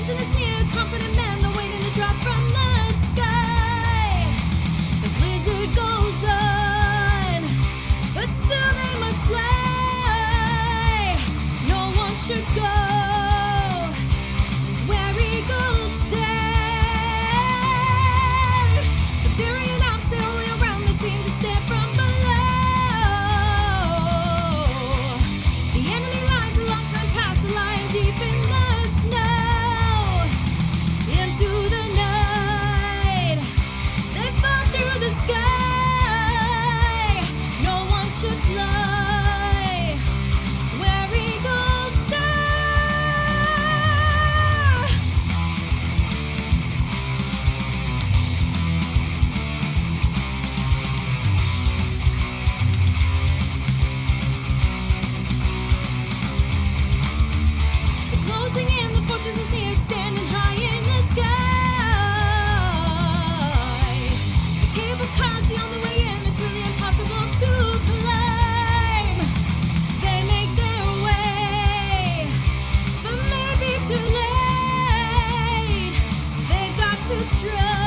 Ambition is near, confident men are waiting to drop from the sky. The blizzard goes on, but still they must fly. No one should go. 却。